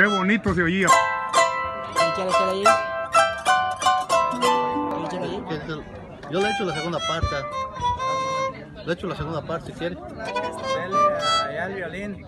Qué bonito se oía. Yo le he hecho la segunda parte. Le he hecho la segunda parte si quiere. Dele allá al violín.